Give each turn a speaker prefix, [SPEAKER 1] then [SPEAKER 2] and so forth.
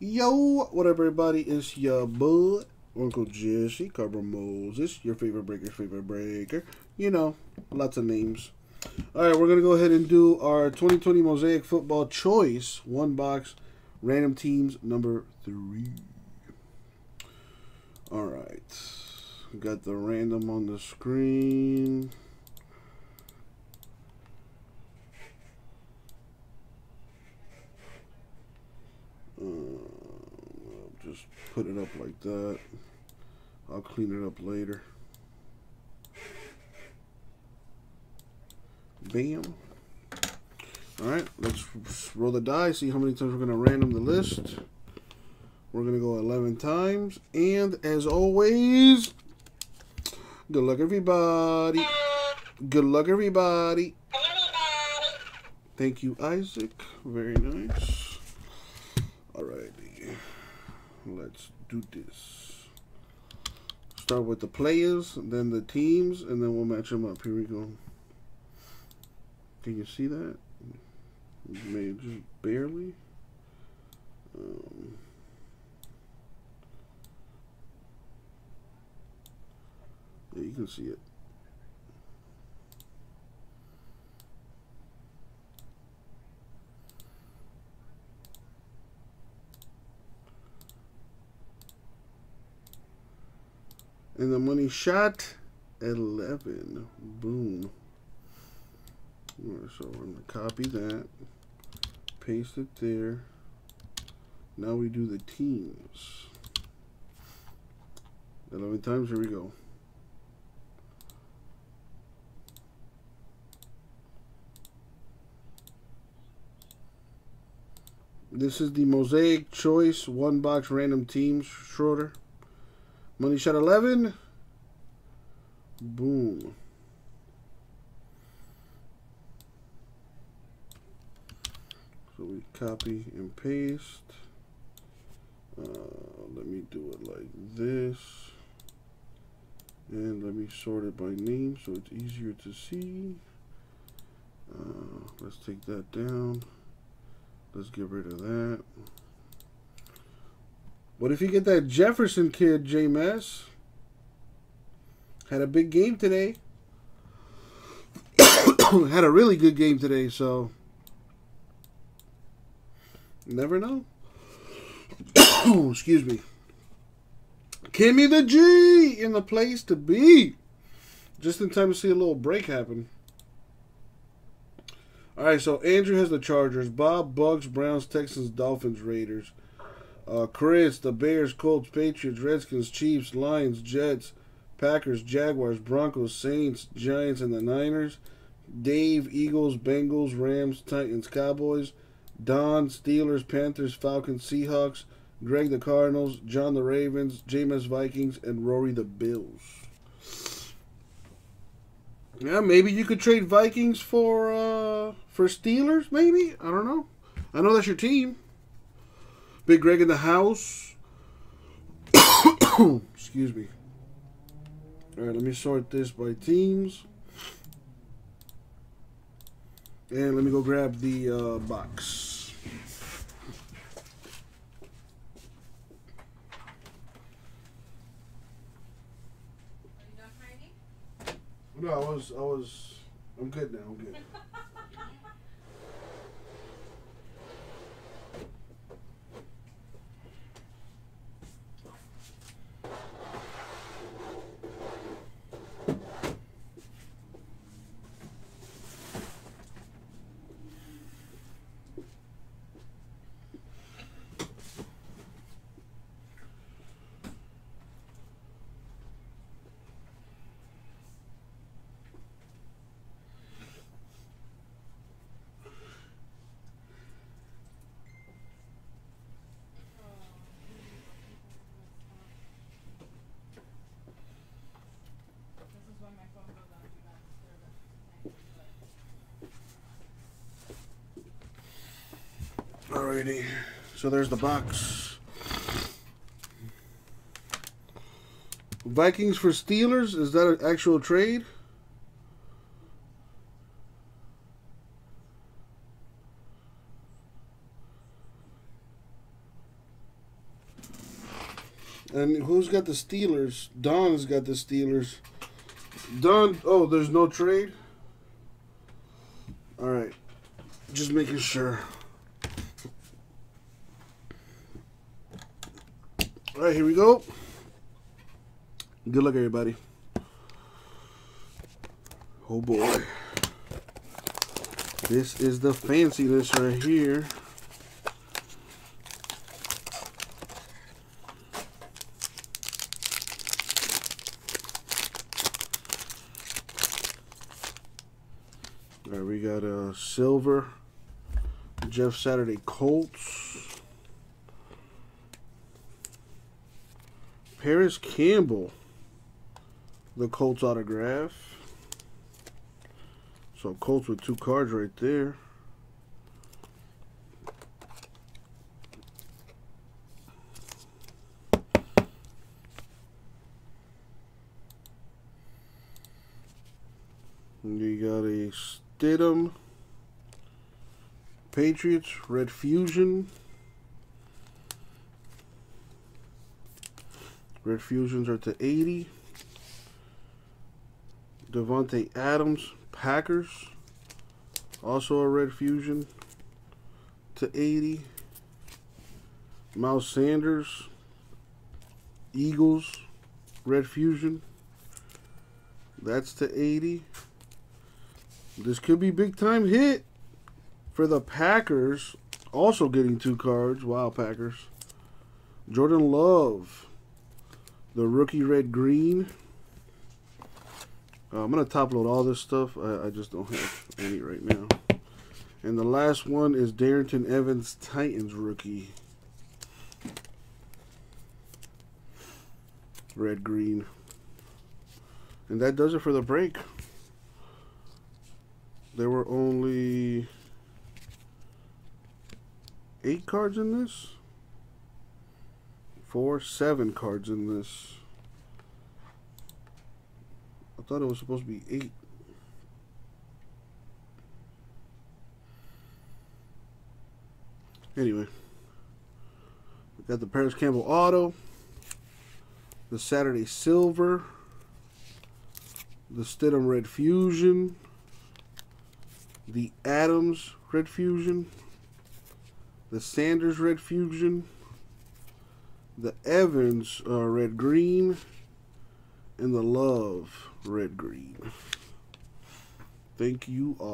[SPEAKER 1] Yo, what up, everybody? It's your bud, Uncle Jesse, Carbon Moses, your favorite breaker, favorite breaker. You know, lots of names. All right, we're going to go ahead and do our 2020 Mosaic Football Choice one box random teams number three. All right, got the random on the screen. Uh, just put it up like that. I'll clean it up later. Bam. Alright, let's roll the die, see how many times we're going to random the list. We're going to go 11 times. And as always, good luck, everybody. Good luck, everybody. Thank you, Isaac. Very nice. Alrighty. Let's do this. Start with the players, then the teams, and then we'll match them up. Here we go. Can you see that? Maybe just barely. Um, yeah, you can see it. And the money shot 11. Boom. So I'm going to copy that, paste it there. Now we do the teams. 11 times, here we go. This is the Mosaic Choice One Box Random Teams Schroeder. Money shot 11. Boom. So we copy and paste. Uh, let me do it like this. And let me sort it by name so it's easier to see. Uh, let's take that down. Let's get rid of that. What if you get that Jefferson kid, J-Mess? Had a big game today. Had a really good game today, so never know. Excuse me. Kimmy the G in the place to be. Just in time to see a little break happen. All right, so Andrew has the Chargers, Bob, Bucks, Browns, Texans, Dolphins, Raiders. Uh, Chris, the Bears, Colts, Patriots, Redskins, Chiefs, Lions, Jets, Packers, Jaguars, Broncos, Saints, Giants, and the Niners. Dave, Eagles, Bengals, Rams, Titans, Cowboys. Don, Steelers, Panthers, Falcons, Seahawks. Greg, the Cardinals. John, the Ravens. Jameis, Vikings, and Rory, the Bills. Yeah, maybe you could trade Vikings for uh, for Steelers. Maybe I don't know. I know that's your team. Big Greg in the house. Excuse me. All right, let me sort this by teams. And let me go grab the uh, box. No, I was, I was, I'm good now. I'm good. Alrighty, so there's the box. Vikings for Steelers, is that an actual trade? And who's got the Steelers? Don's got the Steelers. Don, oh, there's no trade? All right. Just making sure. All right, here we go. Good luck, everybody. Oh boy. This is the fanciness right here. All right, we got a uh, silver Jeff Saturday Colts. Parris Campbell, the Colts autograph. So Colts with two cards right there. You got a Stidham, Patriots, Red Fusion. Red Fusions are to 80. Davante Adams, Packers. Also a Red Fusion to 80. Miles Sanders, Eagles, Red Fusion. That's to 80. This could be big time hit for the Packers. Also getting two cards. Wow, Packers. Jordan Love. The rookie red green. Uh, I'm going to top load all this stuff. I, I, just don't have any right now. And the last one is Darrynton Evans Titans rookie. Red green. And that does it for the break there were only eight cards in this. Four, seven cards in this. I thought it was supposed to be eight. Anyway, we got the Parris Campbell Auto, the Saturday Silver, the Stidham Red Fusion, the Adams Red Fusion, the Sanders Red Fusion, the Evans uh, Red Green, and the Love Red Green. Thank you all.